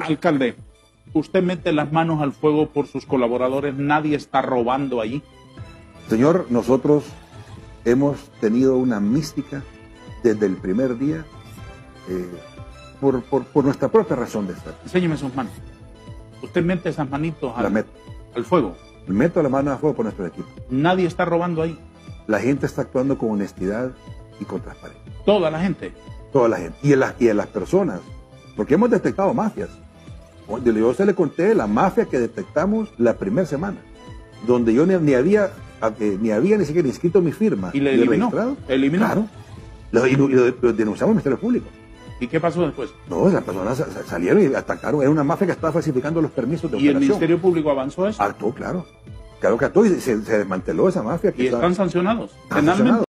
Alcalde, usted mete las manos al fuego por sus colaboradores, nadie está robando allí. Señor, nosotros hemos tenido una mística desde el primer día eh, por, por- por nuestra propia razón de estar. Enséñeme sus manos. Usted mete esas manitos al, meto. al fuego. Meto la mano a fuego por nuestro equipo. Nadie está robando ahí. La gente está actuando con honestidad y con transparencia. Toda la gente. Toda la gente. Y en las, y en las personas. Porque hemos detectado mafias. Yo se le conté la mafia que detectamos la primera semana. Donde yo ni, ni había eh, ni había ni siquiera inscrito mi firma. Y le eliminó. Eliminó. Claro. Lo, y lo- denunciamos al Ministerio Público. ¿Y qué pasó después? No, las personas sa- sa- salieron y atacaron. Era una mafia que estaba falsificando los permisos de ¿Y el. Ministerio Público avanzó eso? Actuó, claro. Claro que actuó y se, se desmanteló esa mafia. que ¿Y están sancionados penalmente?